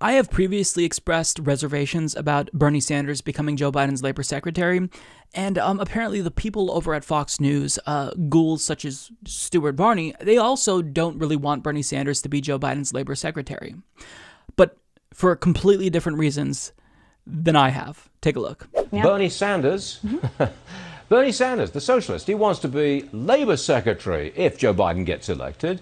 I have previously expressed reservations about Bernie Sanders becoming Joe Biden's labor secretary, and um, apparently the people over at Fox News, uh, ghouls such as Stuart Varney, they also don't really want Bernie Sanders to be Joe Biden's labor secretary. But for completely different reasons than I have. Take a look. Yeah. Bernie Sanders. Mm-hmm. Bernie Sanders, the socialist, he wants to be Labour Secretary if Joe Biden gets elected.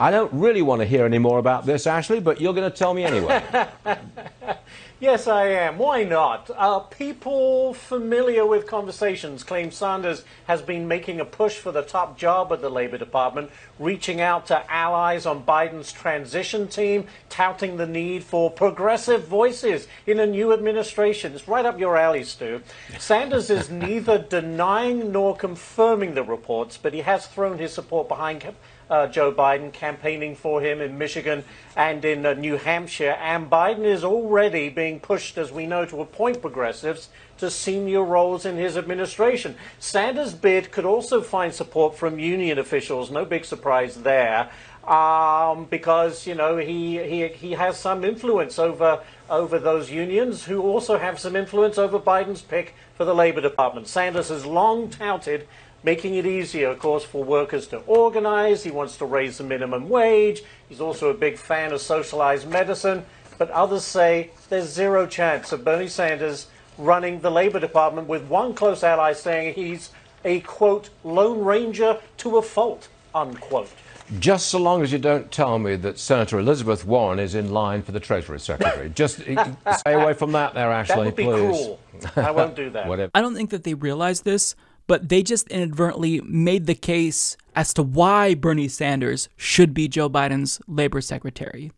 I don't really want to hear any more about this, Ashley, but you're going to tell me anyway. yes, I am. Why not? Uh, people familiar with conversations claim Sanders has been making a push for the top job at the Labor Department, reaching out to allies on Biden's transition team, touting the need for progressive voices in a new administration. It's right up your alley, Stu. Sanders is neither denying nor confirming the reports, but he has thrown his support behind uh, Joe Biden campaigning for him in Michigan and in uh, New Hampshire. And Biden is already being pushed, as we know, to appoint progressives to senior roles in his administration. Sanders' bid could also find support from union officials. No big surprise there. Um, because you know he, he he has some influence over over those unions who also have some influence over Biden's pick for the Labor Department. Sanders has long touted making it easier, of course, for workers to organize. He wants to raise the minimum wage. He's also a big fan of socialized medicine. But others say there's zero chance of Bernie Sanders running the Labor Department, with one close ally saying he's a, quote, Lone Ranger to a fault, unquote. Just so long as you don't tell me that Senator Elizabeth Warren is in line for the Treasury Secretary. Just eh, stay away from that there, Ashley, that would be please. Cruel. I won't do that. Whatever. I don't think that they realize this, but they just inadvertently made the case as to why Bernie Sanders should be Joe Biden's labor secretary.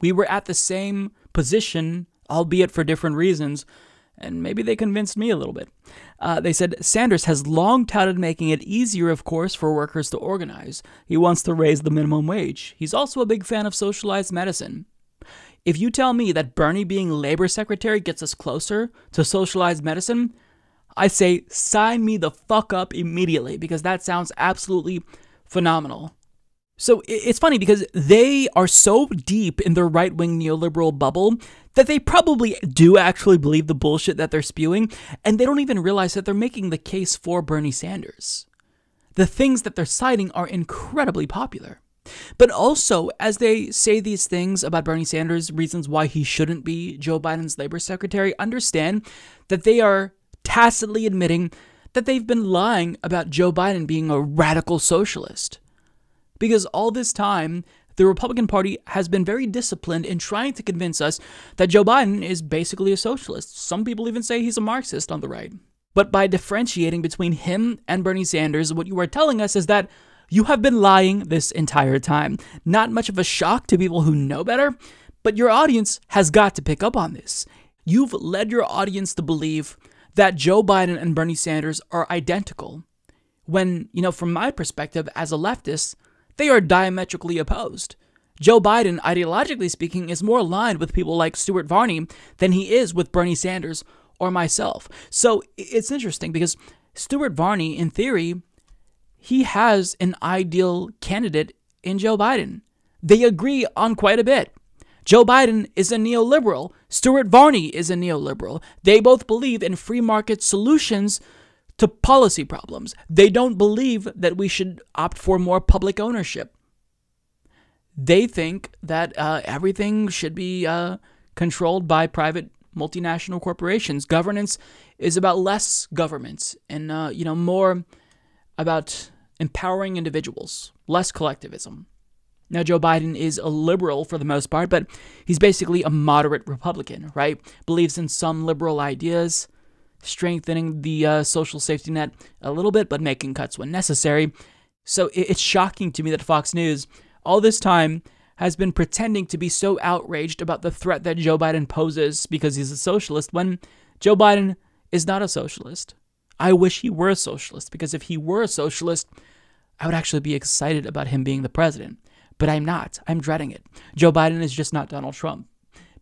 We were at the same position, albeit for different reasons, and maybe they convinced me a little bit. Uh, they said Sanders has long touted making it easier, of course, for workers to organize. He wants to raise the minimum wage. He's also a big fan of socialized medicine. If you tell me that Bernie being labor secretary gets us closer to socialized medicine, I say sign me the fuck up immediately because that sounds absolutely phenomenal. So it's funny because they are so deep in their right wing neoliberal bubble that they probably do actually believe the bullshit that they're spewing, and they don't even realize that they're making the case for Bernie Sanders. The things that they're citing are incredibly popular. But also, as they say these things about Bernie Sanders, reasons why he shouldn't be Joe Biden's labor secretary, understand that they are tacitly admitting that they've been lying about Joe Biden being a radical socialist. Because all this time, the Republican Party has been very disciplined in trying to convince us that Joe Biden is basically a socialist. Some people even say he's a Marxist on the right. But by differentiating between him and Bernie Sanders, what you are telling us is that you have been lying this entire time. Not much of a shock to people who know better, but your audience has got to pick up on this. You've led your audience to believe that Joe Biden and Bernie Sanders are identical. When, you know, from my perspective as a leftist, they are diametrically opposed. Joe Biden, ideologically speaking, is more aligned with people like Stuart Varney than he is with Bernie Sanders or myself. So it's interesting because Stuart Varney, in theory, he has an ideal candidate in Joe Biden. They agree on quite a bit. Joe Biden is a neoliberal. Stuart Varney is a neoliberal. They both believe in free market solutions to policy problems. They don't believe that we should opt for more public ownership. They think that uh, everything should be uh, controlled by private multinational corporations. Governance is about less government and uh, you know more about empowering individuals, less collectivism. Now, Joe Biden is a liberal for the most part, but he's basically a moderate Republican, right? Believes in some liberal ideas, strengthening the uh, social safety net a little bit, but making cuts when necessary. So it's shocking to me that Fox News, all this time, has been pretending to be so outraged about the threat that Joe Biden poses because he's a socialist when Joe Biden is not a socialist. I wish he were a socialist because if he were a socialist, I would actually be excited about him being the president but I'm not. I'm dreading it. Joe Biden is just not Donald Trump.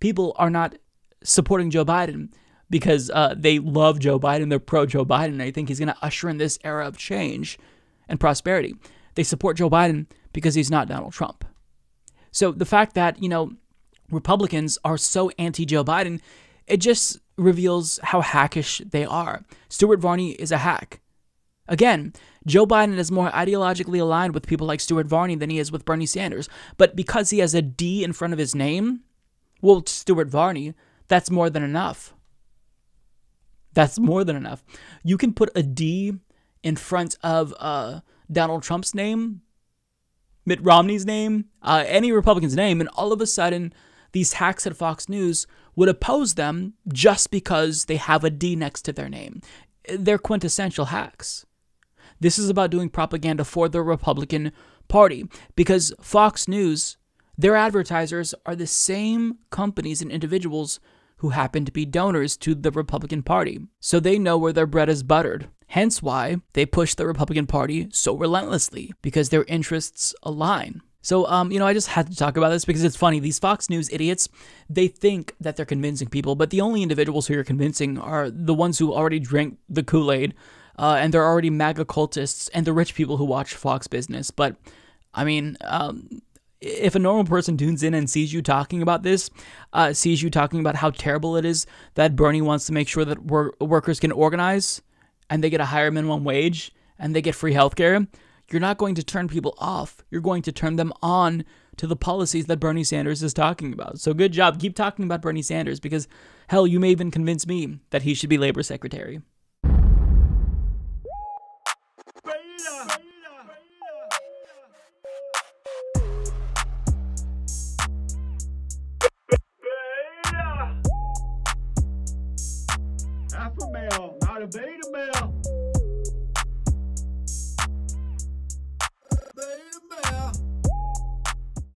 People are not supporting Joe Biden because uh, they love Joe Biden, they're pro Joe Biden, I think he's going to usher in this era of change and prosperity. They support Joe Biden because he's not Donald Trump. So the fact that, you know, Republicans are so anti Joe Biden, it just reveals how hackish they are. Stuart Varney is a hack. Again, Joe Biden is more ideologically aligned with people like Stuart Varney than he is with Bernie Sanders. But because he has a D in front of his name, well, Stuart Varney, that's more than enough. That's more than enough. You can put a D in front of uh, Donald Trump's name, Mitt Romney's name, uh, any Republican's name, and all of a sudden, these hacks at Fox News would oppose them just because they have a D next to their name. They're quintessential hacks. This is about doing propaganda for the Republican Party because Fox News, their advertisers are the same companies and individuals who happen to be donors to the Republican Party. So they know where their bread is buttered. Hence why they push the Republican Party so relentlessly because their interests align. So, um, you know, I just had to talk about this because it's funny. These Fox News idiots, they think that they're convincing people, but the only individuals who you're convincing are the ones who already drank the Kool Aid, uh, and they're already MAGA cultists and the rich people who watch Fox Business. But, I mean, um, if a normal person tunes in and sees you talking about this, uh, sees you talking about how terrible it is that Bernie wants to make sure that wor- workers can organize and they get a higher minimum wage and they get free healthcare, you're not going to turn people off. You're going to turn them on to the policies that Bernie Sanders is talking about. So good job. Keep talking about Bernie Sanders because, hell, you may even convince me that he should be labor secretary. Alpha male, not a beta male.